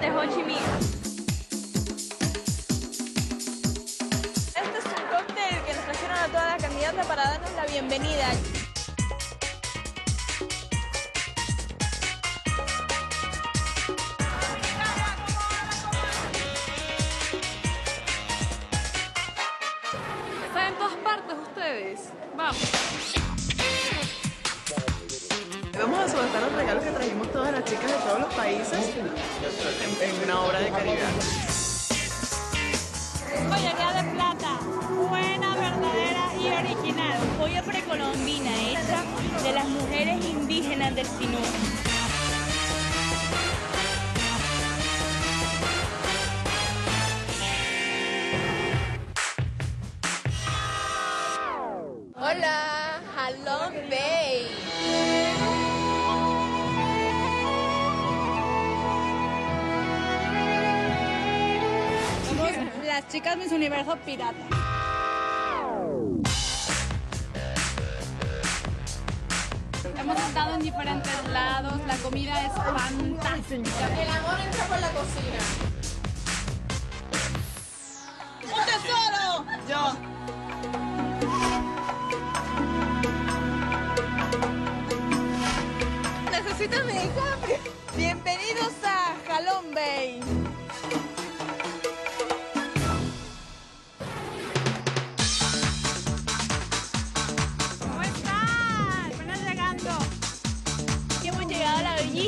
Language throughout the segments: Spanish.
de Ho Chi Minh. Este es un cóctel que nos trajeron a todas las candidatas para darnos la bienvenida. Están en todas partes ustedes. Vamos. Vamos a subastar los regalos que trajimos todas las chicas de todos los países en, una obra de caridad. Joyería de plata, buena, verdadera y original. Joya precolombina hecha de las mujeres indígenas del Sinú. Hola, Halong Bay. Las chicas Miss Universo Pirata. Hemos estado en diferentes lados. La comida es fantástica. El amor entra por la cocina. ¡Un tesoro! Yo. Necesito mi cambio. Bienvenidos a Halong Bay.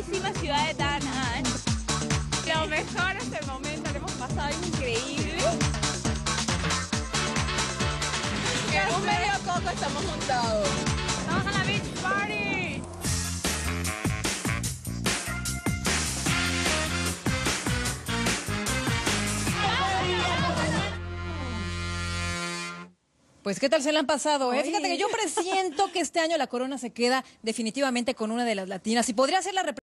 Bellísima ciudad de Nang. Lo mejor hasta el momento, lo hemos pasado increíble. En un medio coco estamos montados. Estamos en la beach party. Pues qué tal se le han pasado, ¿eh? Fíjate que yo presiento que este año la corona se queda definitivamente con una de las latinas y podría ser la